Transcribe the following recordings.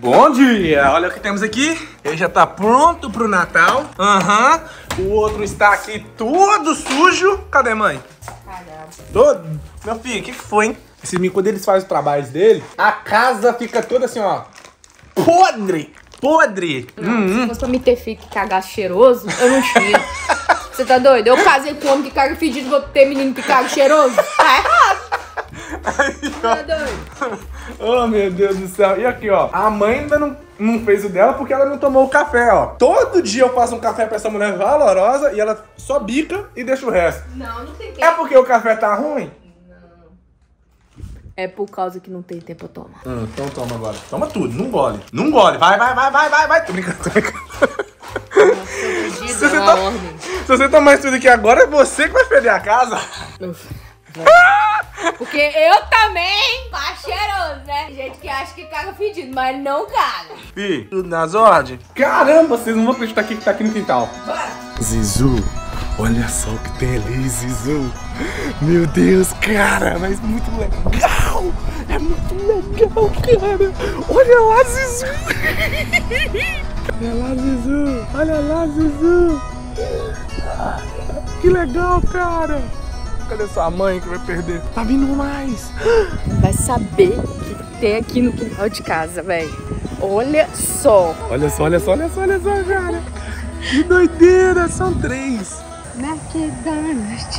Bom dia! Olha o que temos aqui. Ele já tá pronto pro Natal. Aham. Uhum. O outro está aqui todo sujo. Cadê, mãe? Todo. Meu filho, o que, que foi, hein? Esse menino, quando eles fazem os trabalhos dele, a casa fica toda assim, ó. Podre! Podre! Não, uhum. Se fosse pra me ter filho que cagasse cheiroso, eu não tinha. Você tá doido? Eu casei com homem que caga fedido, vou ter menino que caga cheiroso? Tá errado! Aí, ó. Tá doido? Oh, meu Deus do céu. E aqui, ó. A mãe ainda não, não fez o dela porque ela não tomou o café, ó. Todo dia eu faço um café pra essa mulher valorosa e ela só bica e deixa o resto. Não, não tem tempo. É porque o café tá ruim? É por causa que não tem tempo pra tomar. Hum, então toma agora. Toma tudo, não gole. Não gole. Vai, vai, vai, vai, vai, vai. Tô brincando, tô brincando. Nossa, se, você tá, se você tomar isso tudo aqui agora, é você que vai perder a casa. Porque eu também acho cheiroso, né? Tem gente que acha que caga fedido, mas não caga. Fi, tudo nas ordens? Caramba, vocês não vão acreditar que tá aqui no quintal. Bora. Zizu, olha só o que tem ali, Zizu. Meu Deus, cara, mas muito legal. É muito legal, cara. Olha lá, Zizu. Olha lá, Zizu. Olha lá, Zizu. Que legal, cara. Cadê sua mãe que vai perder? Tá vindo mais. Vai saber o que tem aqui no quintal de casa, velho. Olha só. Olha só, olha só, olha só, olha só, cara. Que doideira, são três. McDonald's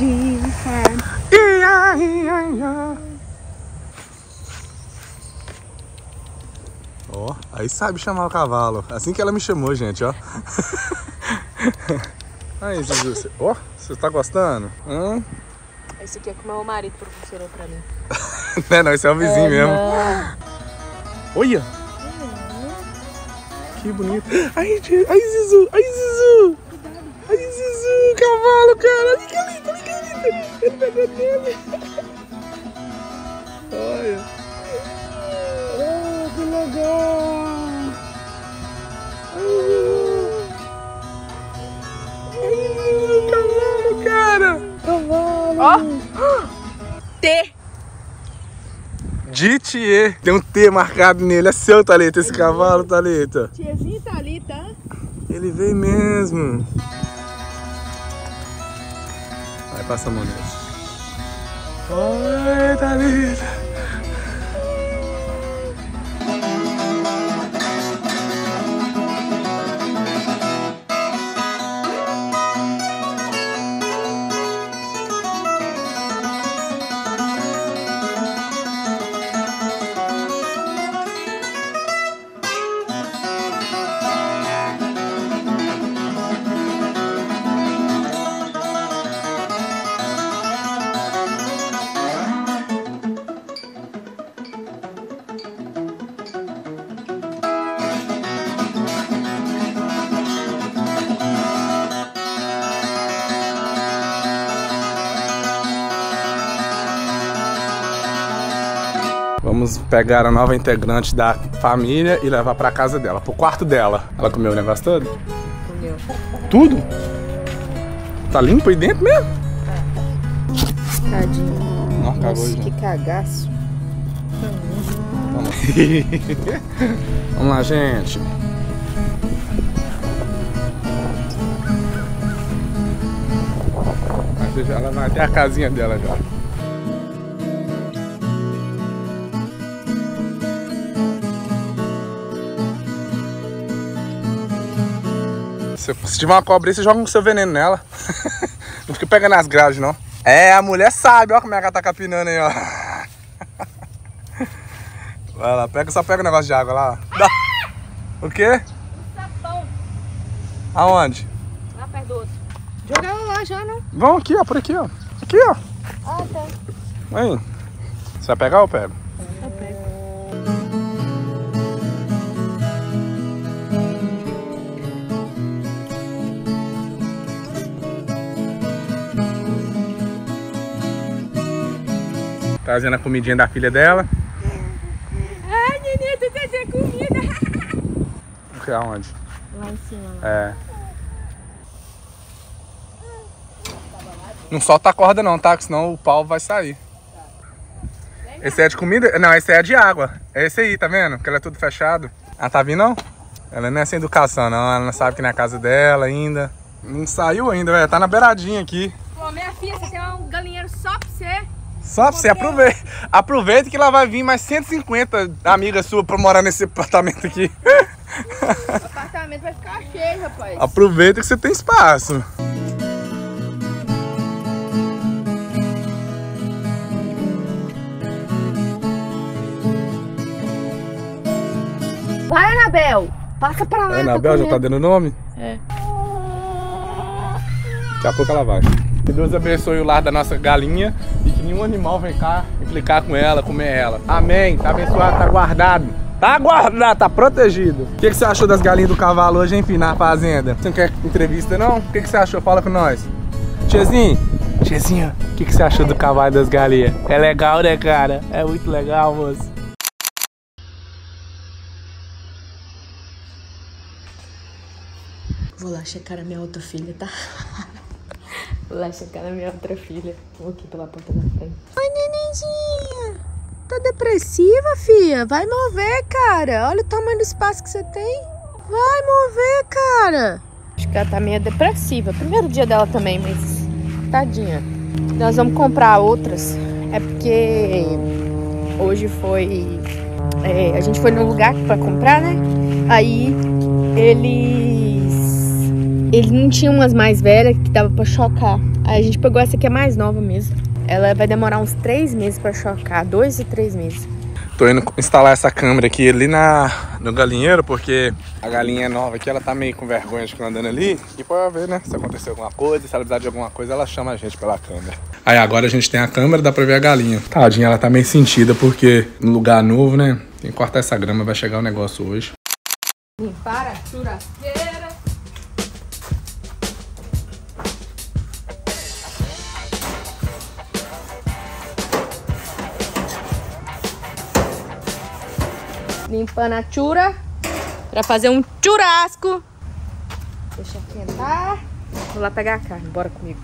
Farm. Ia, ia, ia. Ó, aí sabe chamar o cavalo. Assim que ela me chamou, gente, ó. Aí, Zuzu, ó, você tá gostando? Hã? Esse aqui é que meu marido proporcionou pra mim. não é não, esse é o vizinho é, mesmo. Não. Olha! Uhum. Que bonito. Ai, ai, Zizu! Ai, Zizu! Ai, Zizu! Cavalo, cara! Olha que lindo, olha que lindo! Ele pegou nele! Olha! Oh, que legal! Ai, Ó! T! De Thier. Tem um T marcado nele. É seu, Thalita, esse cavalo, Thalita. Tiezinho Thalita. Ele veio mesmo. Vai, passa a mão nele. Oi, Thalita. Vamos pegar a nova integrante da família e levar pra casa dela, pro quarto dela. Ela comeu o negócio todo? Comeu. Tudo? Tá limpo aí dentro mesmo? Tadinho. Não, cagou Nossa, que cagaço. Vamos. Vamos lá, gente. Ela vai até a casinha dela já. Se, se tiver uma cobra aí, você joga o seu veneno nela. não fica pegando as grades, não. É, a mulher sabe, ó como é que ela tá capinando aí, ó. Vai lá, pega, só pega o negócio de água lá. Dá. O quê? Um sapão. Aonde? Lá perto do outro. Joga ela lá já, né? Vamos aqui, ó, por aqui, ó. Aqui, ó. Ah, tá. Aí. Você vai pegar ou pego. Trazendo a comidinha da filha dela. Ai, neném, tu ter comida? Aonde? Lá em cima. Lá. É. Não solta a corda não, tá? Senão o pau vai sair. Esse é de comida? Não, esse é de água. É esse aí, tá vendo? Que ela é tudo fechado. Ela tá vindo não? Ela não é sem educação não, ela não sabe que não é a casa dela ainda. Não saiu ainda, velho. Tá na beiradinha aqui. Pô, minha filha, você tem um galinheiro só pra você. Só pra você aproveita. Aproveita que lá vai vir mais 150 amigas suas pra morar nesse apartamento aqui. O apartamento vai ficar cheio, rapaz. Aproveita que você tem espaço. Vai, Anabel. Passa pra lá. A Anabel já tá dando nome? É. Daqui a pouco ela vai. Que Deus abençoe o lar da nossa galinha e que nenhum animal vem cá implicar com ela, comer ela. Amém. Tá abençoado, tá guardado. Tá guardado, tá protegido. O que, que você achou das galinhas do cavalo hoje, enfim, na fazenda? Você não quer entrevista, não? O que, que você achou? Fala com nós. Tiozinho, tiozinho, o que, que você achou do cavalo das galinhas? É legal, né, cara? É muito legal, moço. Vou lá checar a minha outra filha, tá? Lá checar a minha outra filha. Vou aqui pela porta da frente. Oi, nenenzinha. Tá depressiva, filha? Vai mover, cara. Olha o tamanho do espaço que você tem. Vai mover, cara. Acho que ela tá meio depressiva. Primeiro dia dela também, mas... Tadinha. Nós vamos comprar outras. É porque... Hoje foi... é, a gente foi no lugar pra comprar, né? Aí... Eles ele não tinha umas mais velhas que dava pra chocar. Aí a gente pegou essa aqui é mais nova mesmo. Ela vai demorar uns três meses pra chocar, dois e três meses. Tô indo instalar essa câmera aqui ali na, no galinheiro, porque a galinha nova aqui, ela tá meio com vergonha de ficar andando ali. E pode ver, né? Se acontecer alguma coisa, se ela precisar de alguma coisa, ela chama a gente pela câmera. Aí agora a gente tem a câmera, dá pra ver a galinha. Tadinha, ela tá meio sentida, porque no lugar novo, né? Tem que cortar essa grama, vai chegar o negócio hoje. Limpar Limpando a chura pra fazer um churrasco. Deixa esquentar. Vou lá pegar a carne, bora comigo.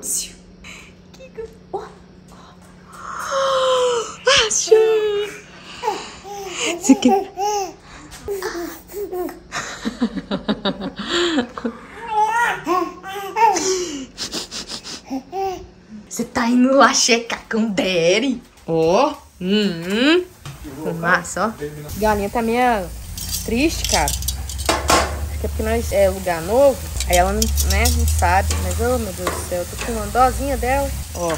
Psiu. Que oh. Achei! Você quer... Você tá indo lá checar com o Daddy? Ó, hum, fumaça, ó. Galinha tá meio triste, cara. Acho que é porque nós é lugar novo. Aí ela não, né, não sabe. Mas, oh, meu Deus do céu, eu tô com uma dozinha dela. Ó.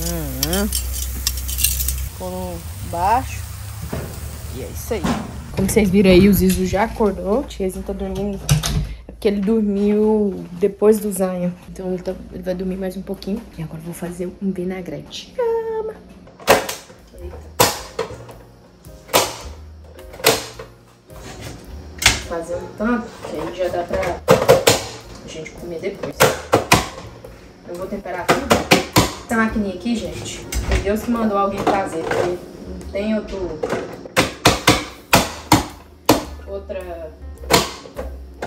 Hum, Foram baixo. E é isso aí. Como vocês viram aí, o Zizo já acordou. O Tiazinho tá dormindo. É porque ele dormiu depois do Zanha. Então ele, tá- ele vai dormir mais um pouquinho. E agora eu vou fazer um vinagrete. Calma. Fazer um tanto, já dá pra a gente comer depois. Eu vou temperar tudo. Essa maquininha aqui, gente, foi Deus que mandou alguém fazer, porque não tem outro outra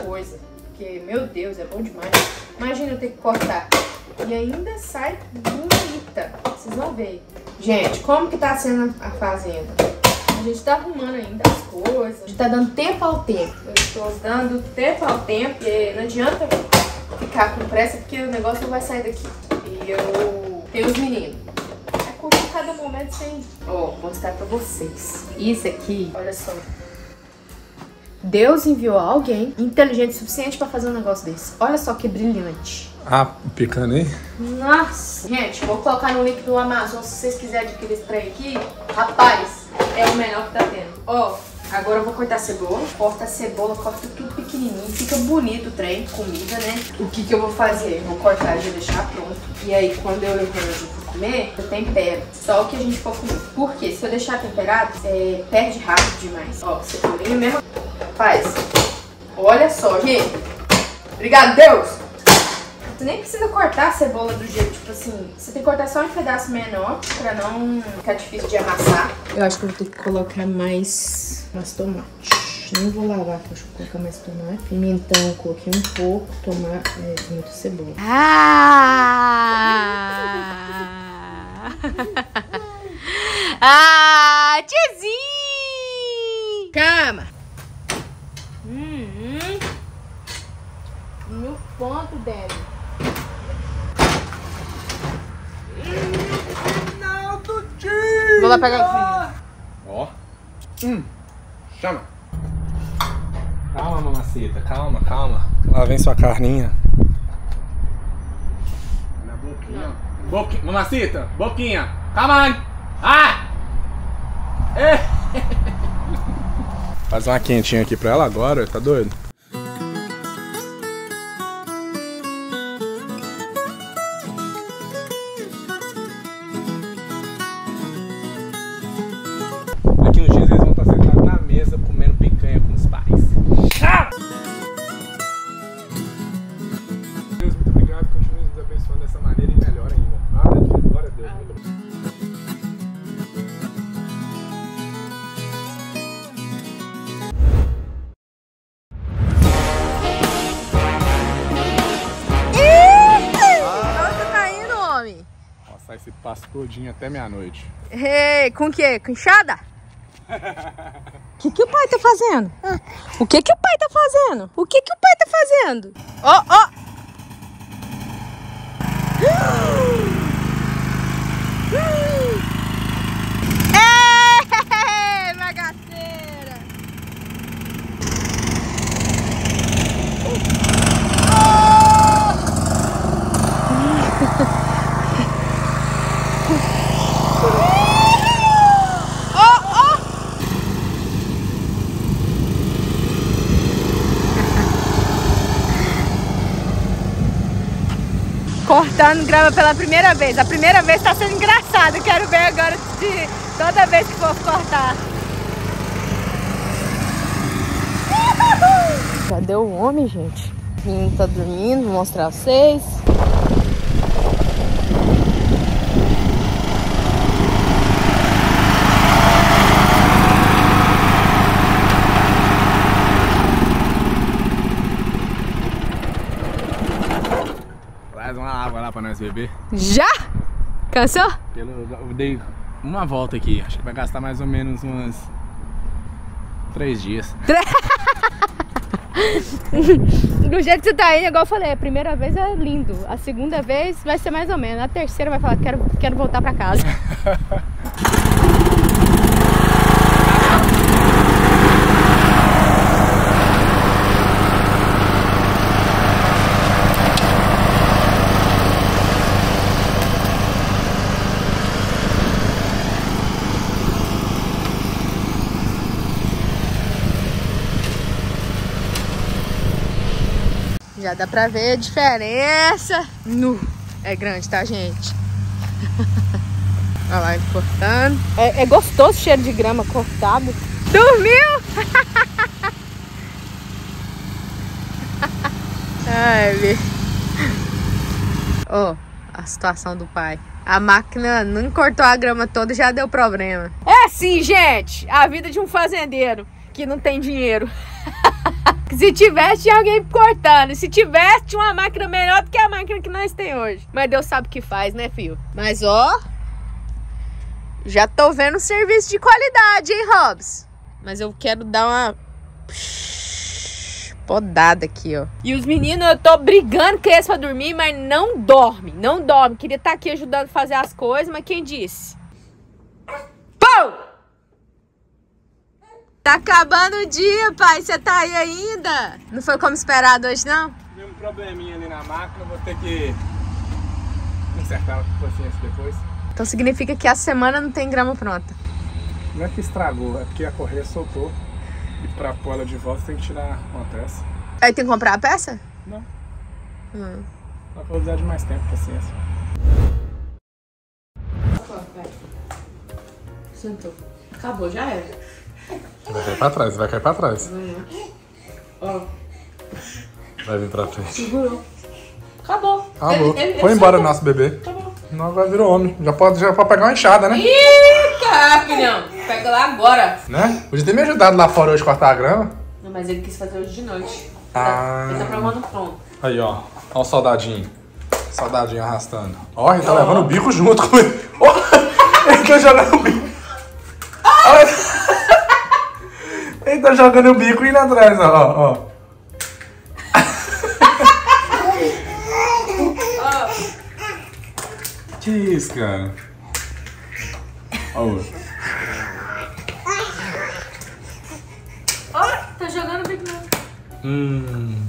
coisa. Porque, meu Deus, é bom demais. Imagina eu ter que cortar. E ainda sai bonita. Vocês vão ver. Gente, como que tá sendo a fazenda? A gente tá arrumando ainda as coisas. A gente tá dando tempo ao tempo. Eu estou dando tempo ao tempo. Porque não adianta ficar com pressa, porque o negócio não vai sair daqui. E eu tenho os meninos. É curtir cada momento sem... Ó, vou mostrar pra vocês. Isso aqui, olha só. Deus enviou alguém inteligente o suficiente pra fazer um negócio desse. Olha só que brilhante. Ah, picando aí? Nossa! Gente, vou colocar no link do Amazon se vocês quiserem adquirir esse trem aqui. Rapaz, é o melhor que tá tendo. Ó, Agora eu vou cortar a cebola. Corta a cebola, corta tudo pequenininho. Fica bonito o trem, comida, né? O que que eu vou fazer? Vou cortar e já deixar pronto. E aí, quando eu o Renan for comer, eu tempero. Só o que a gente for comer. Porque se eu deixar temperado, é, perde rápido demais. Ó, cebolinha mesmo. Faz. Olha só, gente. Obrigado, Deus! Você nem precisa cortar a cebola do jeito, tipo assim, você tem que cortar só um pedaço menor pra não ficar difícil de amassar. Eu acho que eu vou ter que colocar mais, mais tomate. Nem vou lavar, acho que vou colocar mais tomate. Pimentão, eu coloquei um pouco. Tomate, é, muita cebola. Ah! ah, tiozinho! Calma! Hum, hum. No ponto, Débora. Vou lá pegar o Ó. Hum. Chama. Calma, mamacita. Calma, calma. Lá vem sua carninha. Na boquinha. Boquinha. Mamacita, boquinha. Calma aí. Ah! É. Faz uma quentinha aqui pra ela agora, tá doido? Todinho até meia-noite. Hey, com o quê? Com enxada? O que, que o pai tá fazendo? O que que o pai tá fazendo? O que que o pai tá fazendo? Ó, oh, ó! Oh. Cortando grama pela primeira vez. A primeira vez tá sendo engraçado. Quero ver agora de toda vez que for cortar. Cadê o homem, gente? O menino tá dormindo, vou mostrar vocês. Beber. Já? Cansou? Eu dei uma volta aqui. Acho que vai gastar mais ou menos umas três dias. Do jeito que você tá indo, igual eu falei, a primeira vez é lindo. A segunda vez vai ser mais ou menos. A terceira vai falar, quero, quero voltar pra casa. dá pra ver a diferença. Nu. É grande, tá, gente? Olha lá, ele cortando. É, é gostoso o cheiro de grama cortado. Dormiu? Ai, Ó, oh, a situação do pai. A máquina não cortou a grama toda e já deu problema. É assim, gente. A vida de um fazendeiro que não tem dinheiro. Se tivesse, tinha alguém cortando. Se tivesse, uma máquina melhor do que a máquina que nós tem hoje. Mas Deus sabe o que faz, né, filho? Mas, ó... Já tô vendo serviço de qualidade, hein, Robs? Mas eu quero dar uma... Podada aqui, ó. E os meninos, eu tô brigando com eles pra dormir, mas não dorme. Não dorme. Queria estar tá aqui ajudando a fazer as coisas, mas quem disse? Pão! Tá acabando o dia, pai. Você tá aí ainda? Não foi como esperado hoje, não? Tive um probleminha ali na máquina, vou ter que consertar com paciência depois. Então significa que a semana não tem grama pronta. Não é que estragou, é porque a correia soltou. E pra pôr ela de volta tem que tirar uma peça. Aí tem que comprar a peça? Não. Hum. Dá pra usar de mais tempo, paciência. Sentou. Acabou, já era. Vai cair pra trás, vai cair pra trás. Ó, Vai vir pra frente. segurou. Acabou. Acabou. Ele- ele- Foi ele embora o nosso bebê. Acabou. Não, agora virou homem. Já pode, já pode pegar uma enxada, né? Ih, filhão. Pega lá agora. Né? Podia ter me ajudado lá fora hoje a cortar a grama. Não, mas ele quis fazer hoje de noite. Ah. Ele tá provando pronto. Aí, ó. Ó o soldadinho. Soldadinho arrastando. Ó, ele tá levando o bico junto com ele. Ó, ele tá jogando o bico. Olha. Ele tá jogando o bico indo atrás, ó, ó. ó. Que isso, cara? Ó. Ó, tá jogando Big Mac. Hum.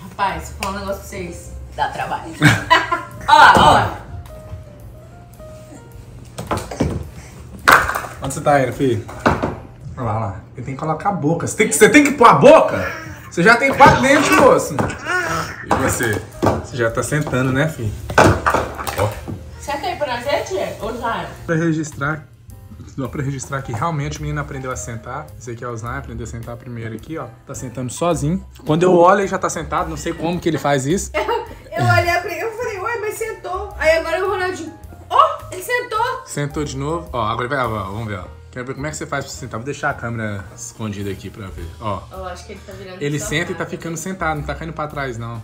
Rapaz, vou falar um negócio pra vocês. Dá trabalho. ó, ó. Onde você tá indo, filho? Olha lá, olha lá. Ele tem que colocar a boca. Você tem que, você tem que pôr a boca? Você já tem quatro dentes, moço. E você? Você já tá sentando, né, filho? Ó. Você ir pra gente? Ou já? Pra registrar, só pra registrar que realmente o menino aprendeu a sentar. Esse aqui é o Osnar, aprendeu a sentar primeiro aqui, ó. Tá sentando sozinho. Quando eu olho, ele já tá sentado. Não sei como que ele faz isso. Eu olhei pra ele eu falei, ué, mas sentou. Aí agora o Ronaldinho, ó, ele sentou. Sentou de novo. Ó, agora ele vai. Ó, vamos ver, ó. Quero ver como é que você faz pra sentar. Vou deixar a câmera escondida aqui pra ver. Ó. Eu acho que ele tá virando Ele senta e tá ficando sentado, não tá caindo pra trás, não.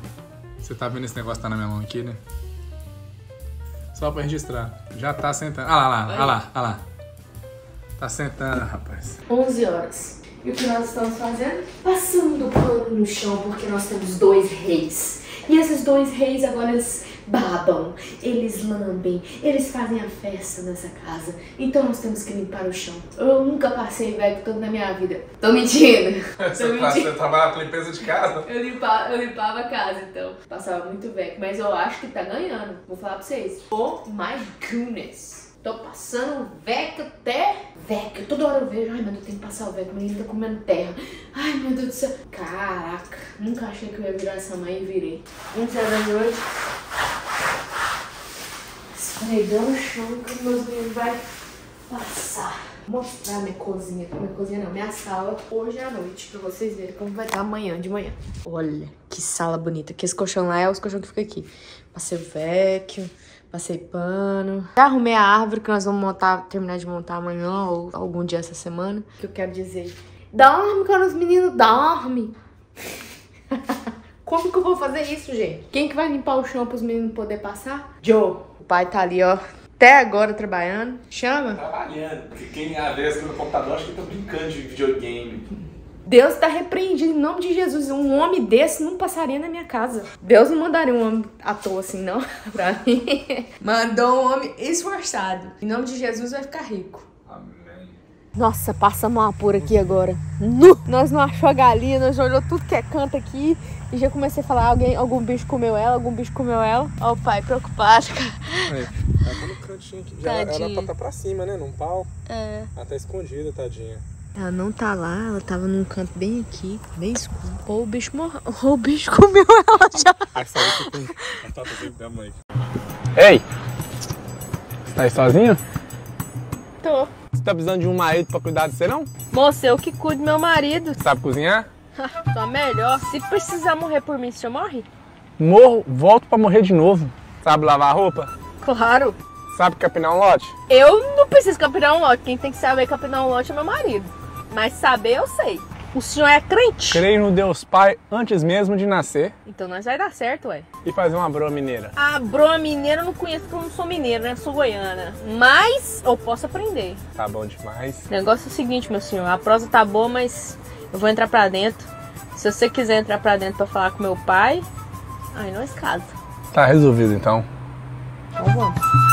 Você tá vendo esse negócio que tá na minha mão aqui, né? Só pra registrar. Já tá sentando. Ah lá, lá, ah lá, ah lá. Tá sentando, rapaz. 11 horas. E o que nós estamos fazendo? Passando pano no chão, porque nós temos dois reis. E esses dois reis agora eles babam, eles lambem, eles fazem a festa nessa casa. Então nós temos que limpar o chão. Eu nunca passei velho todo na minha vida. Tô mentindo. Tô mentindo. trabalha com limpeza de casa? Eu limpava, eu limpava a casa, então. Passava muito velho. Mas eu acho que tá ganhando. Vou falar pra vocês. Oh my goodness. Tô passando o veco até. Veco. Toda hora eu vejo. Ai, meu Deus, tem que passar o veco. O menino tá comendo terra. Ai, meu Deus do céu. Caraca. Nunca achei que eu ia virar essa mãe e virei. 20 horas da noite. Esfregando o chão que meus meninos vai passar. Vou mostrar minha cozinha. Minha cozinha não, minha sala hoje à noite. Pra vocês verem como vai estar amanhã de manhã. Olha, que sala bonita. Que esse colchão lá é os colchão que fica aqui. Passei o vecchio, passei pano. Já arrumei a árvore que nós vamos montar, terminar de montar amanhã ou algum dia essa semana. O que eu quero dizer? Dorme quando os meninos dormem. Como que eu vou fazer isso, gente? Quem que vai limpar o chão pros meninos poder passar? Joe. O pai tá ali, ó. Até agora trabalhando. Chama. Trabalhando. Porque quem a vez no computador acho que tá brincando de videogame. Deus está repreendido em nome de Jesus. Um homem desse não passaria na minha casa. Deus não mandaria um homem à toa assim, não, pra mim. Mandou um homem esforçado. Em nome de Jesus vai ficar rico. Nossa, passamos uma por aqui agora. Nu! Nós não achou a galinha, nós olhou tudo que é canto aqui. E já comecei a falar, alguém, algum bicho comeu ela, algum bicho comeu ela. Ó o pai preocupado. Aí, ela tá no cantinho aqui. Já, ela Tadinha. tá pra cima, né? Num pau. É. Ela tá escondida, tadinha. Ela não tá lá, ela tava num canto bem aqui, bem escuro. Ou o bicho morreu, ou o bicho comeu ela já. Aí saiu aqui com a batata dele da mãe. Ei! Você tá aí sozinho? Tô. Você tá precisando de um marido pra cuidar de você, não? Moça, eu que cuido do meu marido. Sabe cozinhar? Só melhor. Se precisar morrer por mim, você morre? Morro, volto pra morrer de novo. Sabe lavar roupa? Claro. Sabe capinar um lote? Eu não preciso capinar um lote. Quem tem que saber capinar um lote é meu marido. Mas saber eu sei. O senhor é crente? Creio no Deus Pai antes mesmo de nascer Então nós vai dar certo, ué. e fazer uma broa mineira. A broa mineira eu não conheço porque eu não sou mineira, né? Eu sou goiana. Mas eu posso aprender. Tá bom demais. O negócio é o seguinte, meu senhor. A prosa tá boa, mas eu vou entrar pra dentro. Se você quiser entrar pra dentro pra falar com meu pai, aí nós casa. Tá resolvido então. Então vamos.